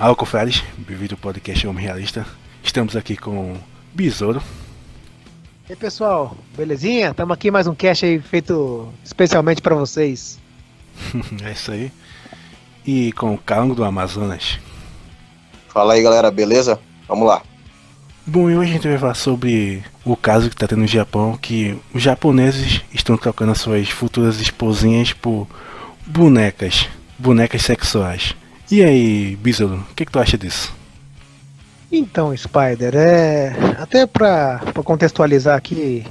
Alô, confrades, bem-vindo ao podcast Homem Realista. Estamos aqui com Besouro. E aí, pessoal, belezinha? Estamos aqui mais um cast aí feito especialmente para vocês. é isso aí. E com o Calango do Amazonas. Fala aí, galera, beleza? Vamos lá. Bom, e hoje a gente vai falar sobre o caso que está tendo no Japão, que os japoneses estão trocando as suas futuras esposinhas por bonecas, bonecas sexuais. E aí, Besouro, o que, que tu acha disso? Então, Spider, é até para contextualizar aqui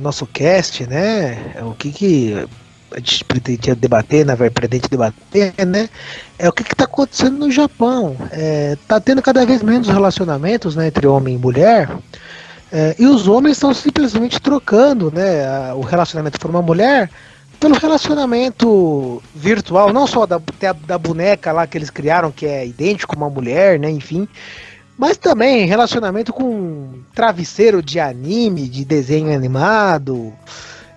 nosso cast, né? O que que a gente pretendia debater, na verdade, pretende debater, né? É o que está acontecendo no Japão. É, tá tendo cada vez menos relacionamentos né, entre homem e mulher. É, e os homens estão simplesmente trocando né, a, o relacionamento por uma mulher pelo relacionamento virtual, não só da, da boneca lá que eles criaram, que é idêntico a uma mulher, né? Enfim. Mas também relacionamento com travesseiro de anime, de desenho animado.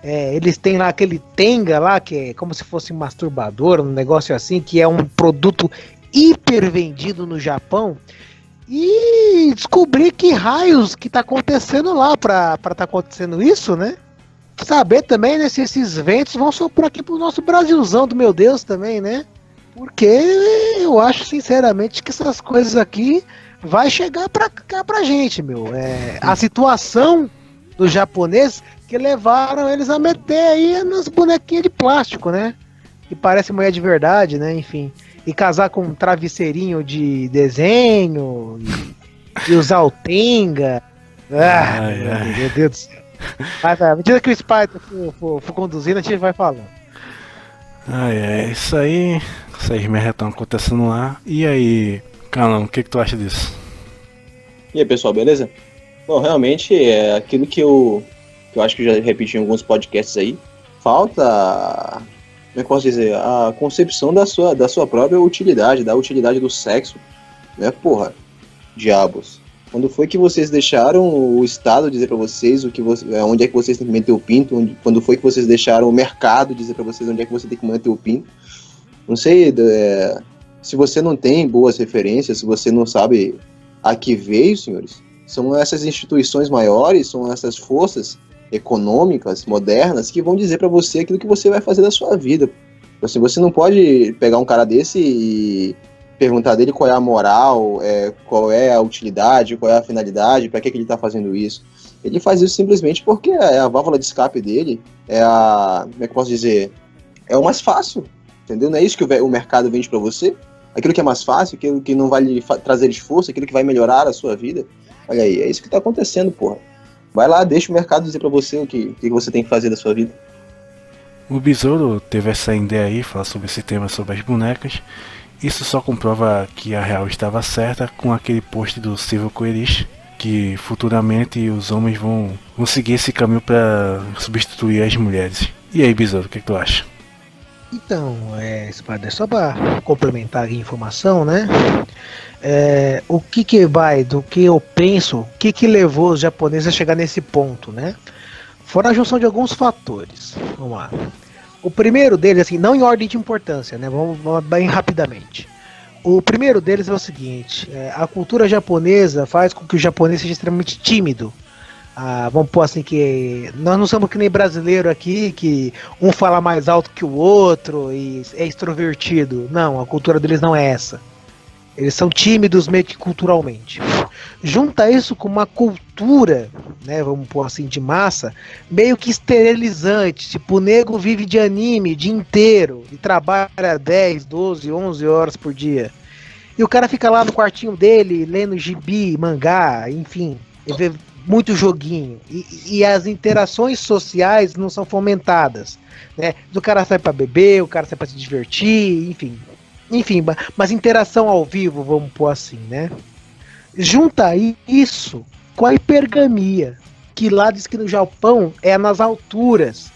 É, eles têm lá aquele Tenga lá, que é como se fosse um masturbador, um negócio assim, que é um produto hiper vendido no Japão. E descobri que raios que tá acontecendo lá pra estar tá acontecendo isso, né? Saber também né, se esses ventos vão soprar aqui pro nosso Brasilzão do meu Deus também, né? Porque eu acho sinceramente que essas coisas aqui vai chegar pra cá pra gente, meu. É, a situação dos japoneses que levaram eles a meter aí nas bonequinhas de plástico, né? Que parece mulher de verdade, né? Enfim. E casar com um travesseirinho de desenho e, e usar o Tenga. Ah, ai, ai. meu Deus do céu. Mas à medida que o Spider for, for, for conduzindo, a gente vai falando. Ai, é isso aí. Essas merdas estão acontecendo lá. E aí, Calão, o que, que tu acha disso? E aí, pessoal, beleza? Bom, realmente é aquilo que eu, que eu acho que já repeti em alguns podcasts aí. Falta, como é que posso dizer, a concepção da sua, da sua própria utilidade, da utilidade do sexo. Né, porra? Diabos. Quando foi que vocês deixaram o Estado dizer para vocês o que você, é, onde é que vocês têm que meter o pinto? Onde, quando foi que vocês deixaram o mercado dizer para vocês onde é que você tem que manter o pinto? Não sei, é, se você não tem boas referências, se você não sabe a que veio, senhores, são essas instituições maiores, são essas forças econômicas modernas que vão dizer para você aquilo que você vai fazer da sua vida. Assim, você não pode pegar um cara desse e perguntar dele qual é a moral, é, qual é a utilidade, qual é a finalidade, para que, que ele está fazendo isso. Ele faz isso simplesmente porque é a válvula de escape dele, é a. Como é que eu posso dizer? É o mais fácil, entendeu? Não é isso que o, o mercado vende para você. Aquilo que é mais fácil, aquilo que não vai lhe trazer esforço, aquilo que vai melhorar a sua vida. Olha aí, é isso que está acontecendo, porra. Vai lá, deixa o mercado dizer para você o que, o que você tem que fazer da sua vida. O Besouro teve essa ideia aí, falar sobre esse tema sobre as bonecas. Isso só comprova que a Real estava certa com aquele post do Silvio Coelho, que futuramente os homens vão, vão seguir esse caminho para substituir as mulheres. E aí, Besouro, o que, que tu acha? Então, é, Spider, só para complementar a informação, né? É, o que que vai, do que eu penso, o que que levou os japoneses a chegar nesse ponto, né? Fora a junção de alguns fatores. Vamos lá. O primeiro deles, assim, não em ordem de importância, né? Vamos, vamos bem rapidamente. O primeiro deles é o seguinte: é, a cultura japonesa faz com que o japonês seja extremamente tímido ah, vamos pôr assim que nós não somos que nem brasileiro aqui, que um fala mais alto que o outro e é extrovertido. Não, a cultura deles não é essa. Eles são tímidos meio que culturalmente. Junta isso com uma cultura, né, vamos pôr assim, de massa, meio que esterilizante. Tipo, o nego vive de anime o dia inteiro e trabalha 10, 12, 11 horas por dia. E o cara fica lá no quartinho dele, lendo gibi, mangá, enfim, muito joguinho e, e, as interações sociais não são fomentadas, né? O cara sai para beber, o cara sai para se divertir, enfim, enfim, mas interação ao vivo, vamos pôr assim, né? Junta isso com a hipergamia, que lá diz que no Japão é nas alturas.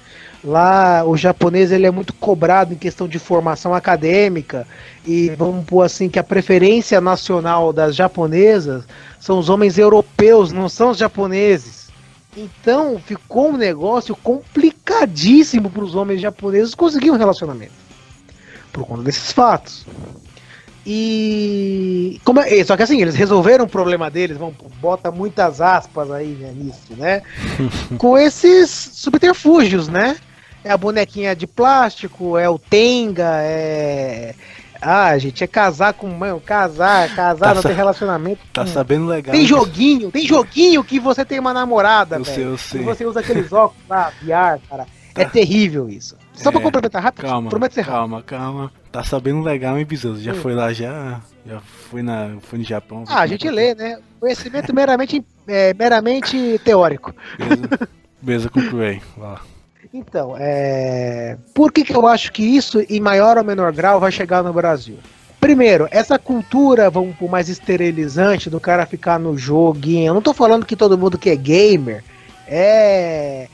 Lá o japonês ele é muito cobrado em questão de formação acadêmica e vamos pôr assim que a preferência nacional das japonesas são os homens europeus, não são os japoneses. Então ficou um negócio complicadíssimo para os homens japoneses conseguir um relacionamento por conta desses fatos. E. Como é, só que assim, eles resolveram o problema deles, vão, bota muitas aspas aí né, nisso, né? com esses subterfúgios, né? É a bonequinha de plástico, é o Tenga, é. Ah, gente, é casar com. Mano, casar, casar, tá não ter relacionamento. Tá com... sabendo legal. Tem joguinho, tem joguinho que você tem uma namorada, velho. E você usa aqueles óculos lá, VR, cara. É tá. terrível isso. Só é, pra complementar rápido, calma, prometo ser rápido. Calma, calma. Tá sabendo legal, hein, Besouro? Já Sim. foi lá, já, já foi, na, foi no Japão. Ah, a gente lê, né? Conhecimento meramente, é, meramente teórico. Beleza, beleza concluí. Então, é... por que, que eu acho que isso, em maior ou menor grau, vai chegar no Brasil? Primeiro, essa cultura, vamos por mais esterilizante, do cara ficar no joguinho. Eu não tô falando que todo mundo que é gamer é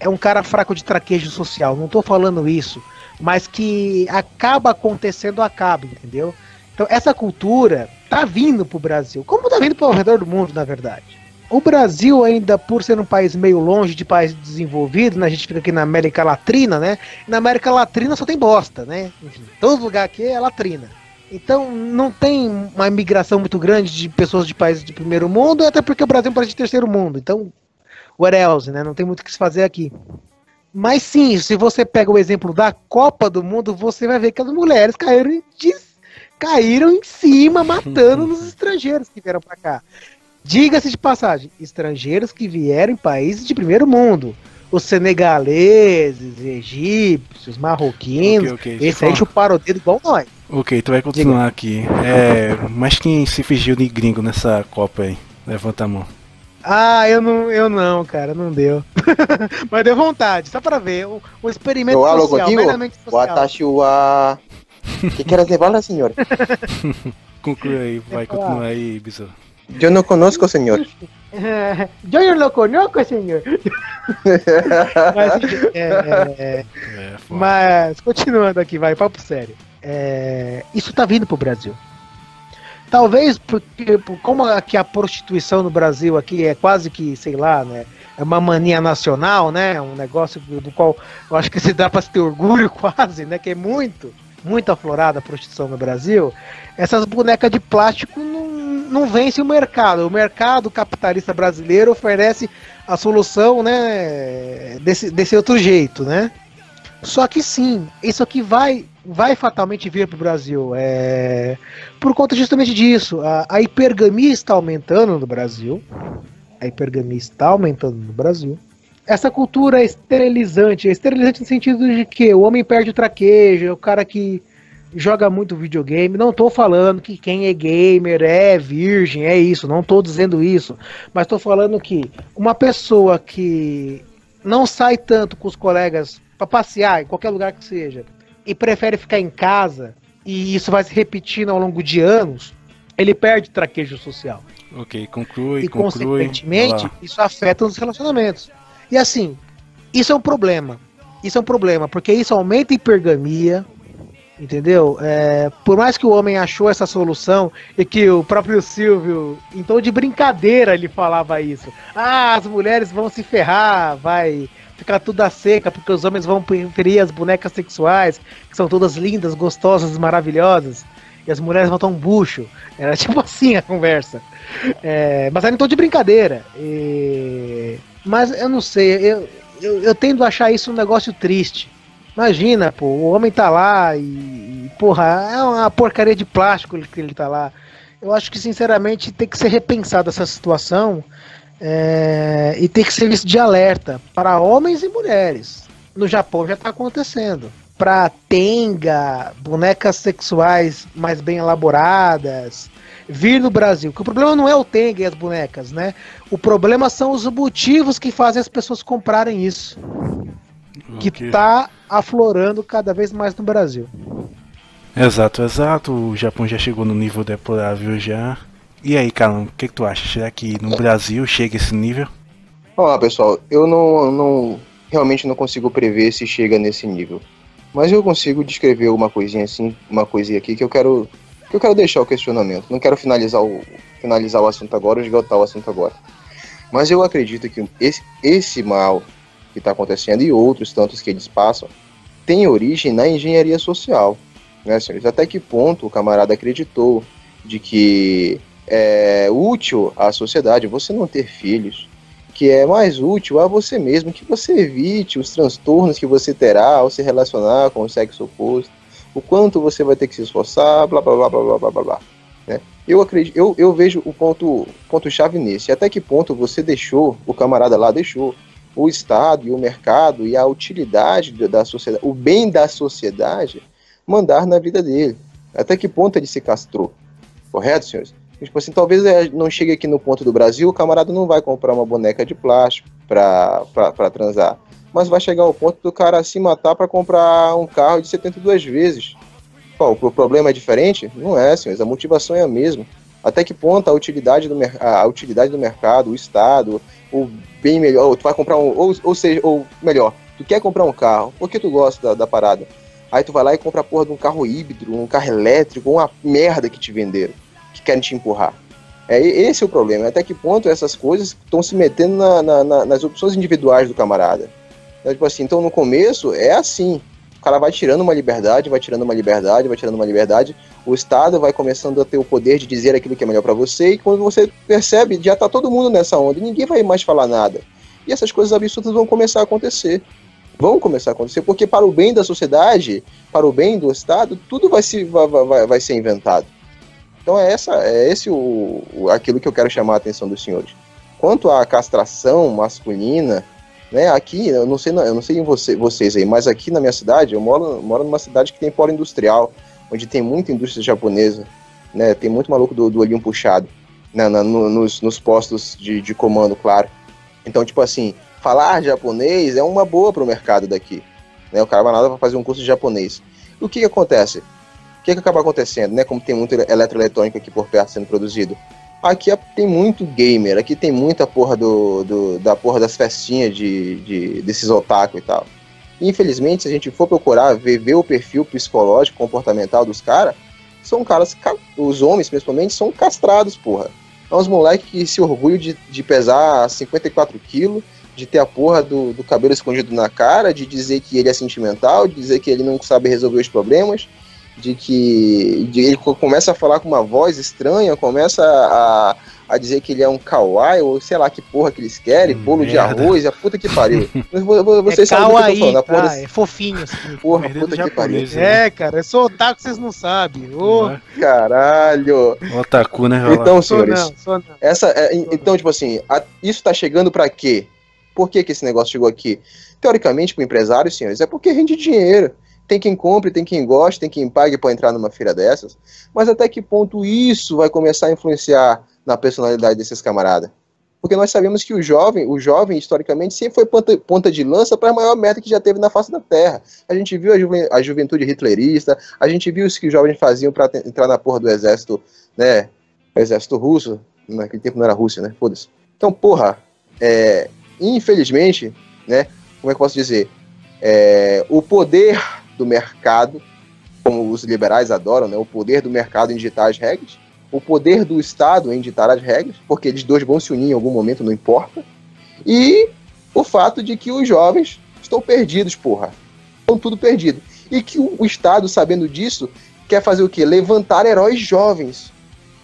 é um cara fraco de traquejo social, não tô falando isso, mas que acaba acontecendo, acaba, entendeu? Então essa cultura tá vindo pro Brasil, como tá vindo pro redor do mundo, na verdade. O Brasil, ainda por ser um país meio longe de país desenvolvido, né? a gente fica aqui na América Latrina, né? Na América Latrina só tem bosta, né? Enfim, todo lugar aqui é latrina. Então não tem uma migração muito grande de pessoas de países de primeiro mundo, até porque o Brasil é um país de terceiro mundo. Então what else, né? Não tem muito o que se fazer aqui. Mas sim, se você pega o exemplo da Copa do Mundo, você vai ver que as mulheres caíram em, caíram em cima, matando nos estrangeiros que vieram para cá. Diga-se de passagem, estrangeiros que vieram em países de primeiro mundo. Os senegaleses, egípcios, marroquinos, okay, okay. esse aí chuparam o dedo igual nós. Ok, tu vai continuar Diga. aqui. É, mas quem se fingiu de gringo nessa Copa aí? Levanta a mão. Ah, eu não, eu não, cara, não deu. Mas deu vontade, só para ver. O, o experimento eu social, meramente social. Watashi wa... que quer dizer, senhor? Conclui aí, vai, continua aí, Biso. Eu não conosco, senhor. eu não conosco, senhor. mas, é, é, é, mas, continuando aqui, vai, papo sério. É, isso tá vindo pro Brasil. Talvez porque, como aqui a prostituição no Brasil aqui é quase que, sei lá, né? É uma mania nacional, né? Um negócio do qual eu acho que se dá para ter orgulho quase, né? Que é muito, muito aflorada a prostituição no Brasil. Essas bonecas de plástico não, não vence o mercado. O mercado capitalista brasileiro oferece a solução, né? Desse, desse outro jeito, né? Só que sim, isso aqui vai vai fatalmente vir para o Brasil. É, por conta justamente disso. A, a hipergamia está aumentando no Brasil. A hipergamia está aumentando no Brasil. Essa cultura esterilizante. Esterilizante no sentido de que o homem perde o traquejo, é o cara que joga muito videogame. Não estou falando que quem é gamer é virgem, é isso. Não estou dizendo isso. Mas estou falando que uma pessoa que não sai tanto com os colegas para passear em qualquer lugar que seja, e prefere ficar em casa, e isso vai se repetindo ao longo de anos, ele perde traquejo social. Ok, conclui. E, conclui. consequentemente, isso afeta os relacionamentos. E assim, isso é um problema. Isso é um problema, porque isso aumenta a hipergamia, entendeu? É, por mais que o homem achou essa solução e que o próprio Silvio, tom de brincadeira, ele falava isso. Ah, as mulheres vão se ferrar, vai ficar tudo a seca, porque os homens vão preferir as bonecas sexuais, que são todas lindas, gostosas, maravilhosas, e as mulheres vão um bucho. Era tipo assim a conversa. É, mas era tom de brincadeira. E... Mas eu não sei, eu, eu, eu, tendo a achar isso um negócio triste. Imagina, pô, o homem tá lá e, e porra, é uma porcaria de plástico que ele tá lá. Eu acho que, sinceramente, tem que ser repensada essa situação é, e tem que ser visto de alerta para homens e mulheres. No Japão já está acontecendo. Para tenga, bonecas sexuais mais bem elaboradas, vir no Brasil. Que o problema não é o tenga e as bonecas, né? O problema são os motivos que fazem as pessoas comprarem isso. Okay. Que está aflorando cada vez mais no Brasil. Exato, exato. O Japão já chegou no nível deplorável já. E aí, Carlão, o que, que, tu acha? Será que no Brasil chega esse nível? Olá, pessoal. Eu não, não realmente não consigo prever se chega nesse nível. Mas eu consigo descrever uma coisinha assim, uma coisinha aqui que eu quero que eu quero deixar o questionamento. Não quero finalizar o finalizar o assunto agora, esgotar o assunto agora. Mas eu acredito que esse, esse mal que está acontecendo e outros tantos que eles passam tem origem na engenharia social. né, senhores? Até que ponto o camarada acreditou de que é útil à sociedade você não ter filhos, que é mais útil a você mesmo, que você evite os transtornos que você terá ao se relacionar com o sexo oposto, o quanto você vai ter que se esforçar, blá blá blá blá blá blá blá. Né? Eu acredito, eu, eu vejo o ponto ponto chave nesse. Até que ponto você deixou o camarada lá deixou o Estado e o mercado e a utilidade da sociedade, o bem da sociedade mandar na vida dele. Até que ponto ele se castrou? Correto, senhores? Tipo assim, talvez não chegue aqui no ponto do Brasil, o camarada não vai comprar uma boneca de plástico para transar. Mas vai chegar ao ponto do cara se matar para comprar um carro de 72 vezes. Pô, o problema é diferente? Não é, senhores. A motivação é a mesma. Até que ponto a utilidade do, a utilidade do mercado, o Estado, o bem melhor, ou tu vai comprar um, ou, ou seja, ou melhor, tu quer comprar um carro, porque tu gosta da, da parada. Aí tu vai lá e compra a porra de um carro híbrido, um carro elétrico, uma merda que te venderam que querem te empurrar. É, esse é o problema. Até que ponto essas coisas estão se metendo na, na, na, nas opções individuais do camarada. Então, tipo assim, então no começo é assim. O cara vai tirando uma liberdade, vai tirando uma liberdade, vai tirando uma liberdade. O Estado vai começando a ter o poder de dizer aquilo que é melhor para você. E quando você percebe, já tá todo mundo nessa onda. E ninguém vai mais falar nada. E essas coisas absurdas vão começar a acontecer. Vão começar a acontecer, porque para o bem da sociedade, para o bem do Estado, tudo vai, se, vai, vai, vai ser inventado. Então é, essa, é esse o, o, aquilo que eu quero chamar a atenção dos senhores. Quanto à castração masculina, né, aqui, eu não sei, eu não sei em você, vocês aí, mas aqui na minha cidade, eu moro, moro numa cidade que tem polo industrial, onde tem muita indústria japonesa, né, tem muito maluco do, do olhinho puxado, né, na, no, nos, nos postos de, de comando, claro. Então, tipo assim, falar japonês é uma boa para o mercado daqui. Né, o cara vai nada para fazer um curso de japonês. E o que, que acontece? Que, que acaba acontecendo, né? Como tem muito eletroeletrônico aqui por perto sendo produzido. Aqui é, tem muito gamer, aqui tem muita porra do, do da porra das festinhas de, de, desses otaku e tal. infelizmente, se a gente for procurar ver, ver o perfil psicológico, comportamental dos caras, são caras, os homens principalmente, são castrados, porra. São uns moleques que se orgulham de, de pesar 54 quilos, de ter a porra do, do cabelo escondido na cara, de dizer que ele é sentimental, de dizer que ele não sabe resolver os problemas, de que de, ele começa a falar com uma voz estranha, começa a, a dizer que ele é um kawaii, ou sei lá que porra que eles querem, hum, bolo de arroz, a puta que pariu. Vocês é sabem kawaii, o que eu tô falando, porra, tá, é fofinho assim. Porra, puta que pariu. Né? É, cara, eu sou otaku, vocês não sabem. Oh. Caralho. Otaku, né? Então, senhores, não, não. Essa, é, então, tipo assim, a, isso tá chegando pra quê? Por que que esse negócio chegou aqui? Teoricamente, pro empresário, senhores, é porque rende dinheiro. Tem quem compre, tem quem goste, tem quem pague para entrar numa feira dessas. Mas até que ponto isso vai começar a influenciar na personalidade desses camaradas? Porque nós sabemos que o jovem, o jovem historicamente sempre foi ponta, ponta de lança para a maior meta que já teve na face da Terra. A gente viu a, a juventude hitlerista, a gente viu o que os jovens faziam para entrar na porra do exército, né? Exército russo, naquele tempo não era Rússia, né? Foda-se. Então, porra, é, infelizmente, né? Como é que eu posso dizer? É, o poder do mercado, como os liberais adoram, né? o poder do mercado em digitar as regras, o poder do Estado em ditar as regras, porque eles dois vão se unir em algum momento, não importa, e o fato de que os jovens estão perdidos, porra. Estão tudo perdido. E que o, Estado, sabendo disso, quer fazer o quê? Levantar heróis jovens.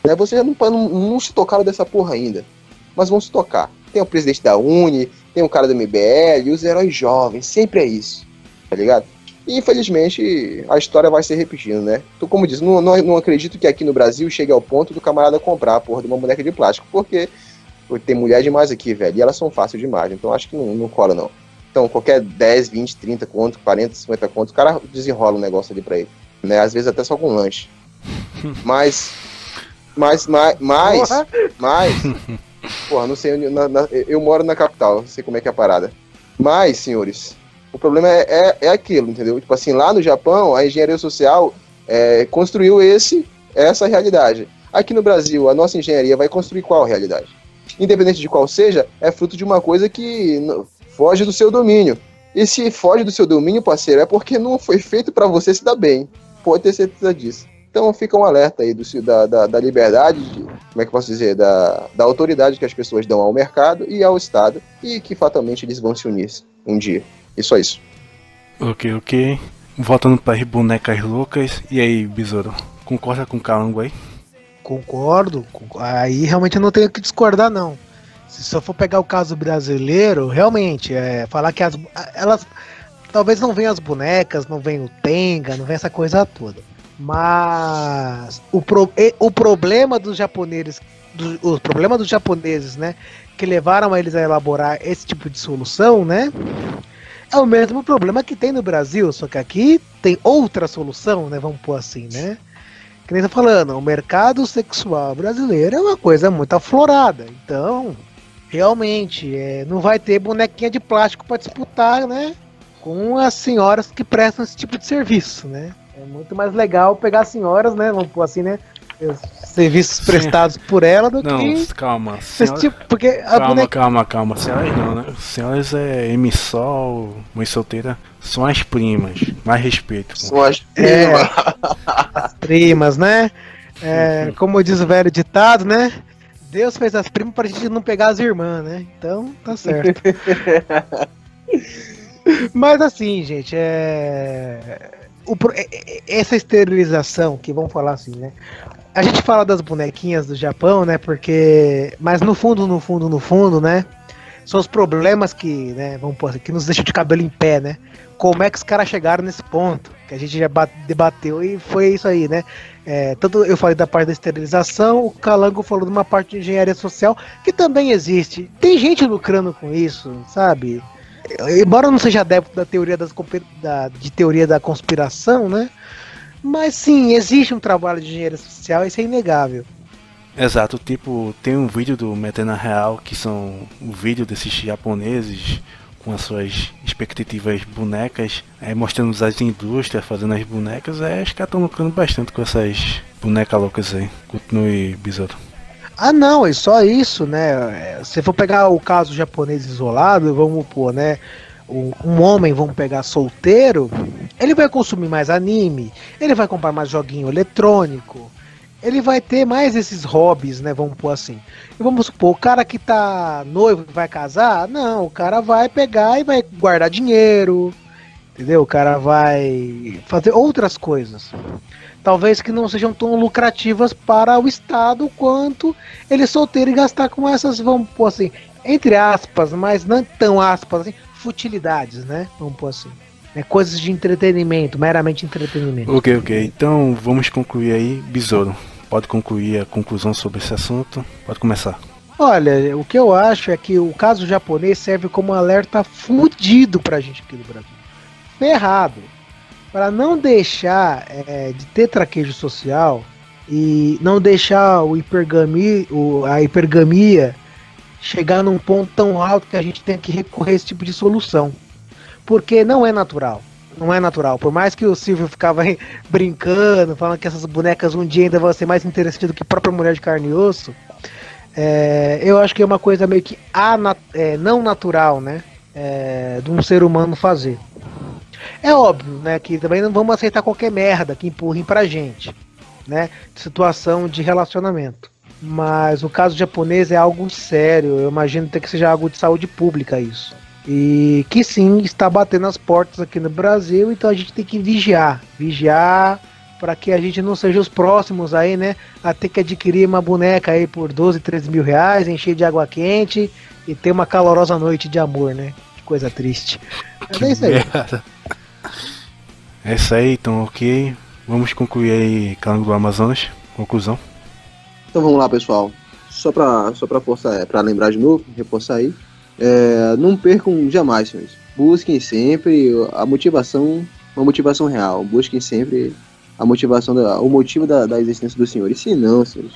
Né? Vocês não, não, não se tocaram dessa porra ainda, mas vão se tocar. Tem o presidente da Uni, tem o cara do MBL, os heróis jovens, sempre é isso, tá ligado? E infelizmente a história vai se repetindo, né? Então, como disse, não, não, não, acredito que aqui no Brasil chegue ao ponto do camarada comprar a porra de uma boneca de plástico, porque tem mulher demais aqui, velho, e elas são fáceis demais, então acho que não, não cola, não. Então, qualquer 10, 20, 30 conto, 40, 50 conto, o cara desenrola um negócio ali pra ele. Né? Às vezes até só com lanche. Mas. Mas, mas, mas, mas. Porra, não sei onde. Na, na, eu moro na capital, não sei como é que é a parada. Mas, senhores, o problema é, é, é, aquilo, entendeu? Tipo assim, lá no Japão, a engenharia social é, construiu esse, essa realidade. Aqui no Brasil, a nossa engenharia vai construir qual realidade? Independente de qual seja, é fruto de uma coisa que foge do seu domínio. E se foge do seu domínio, parceiro, é porque não foi feito para você se dar bem. Pode ter certeza disso. Então fica um alerta aí do, da, da, da liberdade, de, como é que posso dizer, da, da autoridade que as pessoas dão ao mercado e ao Estado, e que fatalmente eles vão se unir um dia. E só isso. Ok, ok. voltando para as bonecas loucas, e aí, Besouro, concorda com o Calango aí? Concordo, aí realmente eu não tenho que discordar não. Se eu for pegar o caso brasileiro, realmente, é, falar que as, elas talvez não venham as bonecas, não venha o Tenga, não venha essa coisa toda. Mas o, pro, o problema dos japoneses, do, o problema dos japoneses, né, que levaram eles a elaborar esse tipo de solução, né, é o mesmo problema que tem no Brasil, só que aqui tem outra solução, né, vamos pôr assim, né. Que nem tá falando, o mercado sexual brasileiro é uma coisa muito aflorada, então realmente é, não vai ter bonequinha de plástico para disputar, né? Com as senhoras que prestam esse tipo de serviço, né? É muito mais legal pegar senhoras, né? Vamos pôr assim, né? Serviços Sim. prestados por ela do não, que. Calma, senhora... tipo, porque a calma, boneca... calma, calma. Senhoras não, né? Senhoras é emissol, mãe solteira, são as primas. Mais respeito. São as primas. É, as primas, né? É, como diz o velho ditado, né? Deus fez as primas pra gente não pegar as irmãs, né? Então, tá certo. Mas assim, gente, é... O, é, é, essa esterilização, que vamos falar assim, né? A gente fala das bonequinhas do Japão, né? Porque. Mas no fundo, no fundo, no fundo, né? São os problemas que, né, vamos pôr assim, que nos deixam de cabelo em pé, né? Como é que os caras chegaram nesse ponto? Que a gente já debateu e foi isso aí, né? É, tanto eu falei da parte da esterilização, o Calango falou de uma parte de engenharia social que também existe. Tem gente lucrando com isso, sabe? Embora eu não seja adepto da teoria das, da, de teoria da conspiração, né? Mas sim, existe um trabalho de engenharia social, isso é inegável. Exato, tipo, tem um vídeo do Metena Real que são o vídeo desses japoneses com as suas expectativas bonecas, é, mostrando as indústrias fazendo as bonecas, é, os caras estão lucrando bastante com essas bonecas loucas aí. Continue, Besouro. Ah, não, é só isso, né? É, se for pegar o caso japonês isolado, vamos pôr, né? Um, homem, vamos pegar solteiro, ele vai consumir mais anime, ele vai comprar mais joguinho eletrônico, ele vai ter mais esses hobbies, né? Vamos pôr assim. E vamos supor, o cara que tá noivo vai casar, não, o cara vai pegar e vai guardar dinheiro, entendeu? O cara vai fazer outras coisas. Talvez que não sejam tão lucrativas para o Estado quanto ele solteiro e gastar com essas, vamos pôr assim, entre aspas, mas não tão aspas assim, futilidades, né? Vamos pôr assim. É coisas de entretenimento, meramente entretenimento. Ok, ok. Então vamos concluir aí, Besouro pode concluir a conclusão sobre esse assunto? Pode começar. Olha, o que eu acho é que o caso japonês serve como um alerta fudido pra gente aqui no Brasil. Ferrado. Para não deixar é, de ter traquejo social e não deixar o hipergami, o, a hipergamia chegar num ponto tão alto que a gente tenha que recorrer a esse tipo de solução. Porque não é natural não é natural. Por mais que o Silvio ficava brincando, falando que essas bonecas um dia ainda vão ser mais interessantes do que a própria mulher de carne e osso, é, eu acho que é uma coisa meio que anat é, não natural, né? É, de um ser humano fazer. É óbvio, né? Que também não vamos aceitar qualquer merda que empurrem pra gente, né? Situação de relacionamento. Mas o caso japonês é algo sério. Eu imagino até que seja algo de saúde pública isso. E que sim está batendo as portas aqui no Brasil, então a gente tem que vigiar, vigiar para que a gente não seja os próximos aí, né? A ter que adquirir uma boneca aí por 12, 13 mil reais, encher de água quente e ter uma calorosa noite de amor, né? Que coisa triste. Que é isso aí. Merda. É isso aí, então ok. Vamos concluir aí Calango do Amazonas. Conclusão. Então vamos lá, pessoal. Só para só pra forçar, é, pra lembrar de novo, reforçar aí. É, não percam jamais, senhores. Busquem sempre a motivação, uma motivação real. Busquem sempre a motivação, da, o motivo da, da existência do senhor. E se não, senhores,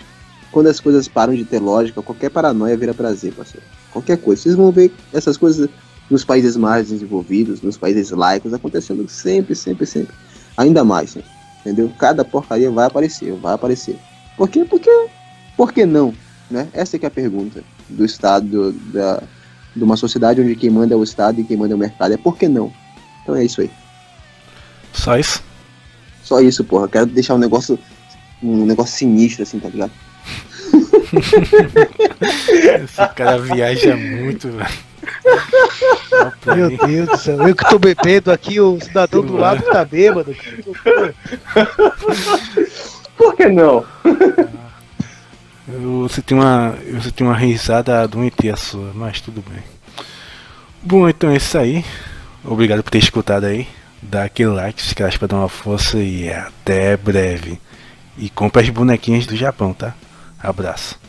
quando as coisas param de ter lógica, qualquer paranoia vira prazer, parceiro. Qualquer coisa. Vocês vão ver essas coisas nos países mais desenvolvidos, nos países laicos, acontecendo sempre, sempre, sempre. Ainda mais, senhor. entendeu? Cada porcaria vai aparecer, vai aparecer. Por quê? Porque, por que não? Né? Essa é, é a pergunta do Estado, da, de uma sociedade onde quem manda é o Estado e quem manda é o mercado. É por que não? Então é isso aí. Só isso? Só isso, porra. Quero deixar um negócio. Um negócio sinistro, assim, tá ligado? Esse cara viaja muito, velho. Meu Deus do céu, eu que tô bebendo aqui, o cidadão do lado tá bêbado. Por que não? Você tem uma, você tem uma risada doentia sua, mas tudo bem. Bom, então é isso aí. Obrigado por ter escutado aí. Dá aquele like, se inscreve pra dar uma força e até breve. E compre as bonequinhas do Japão, tá? Abraço.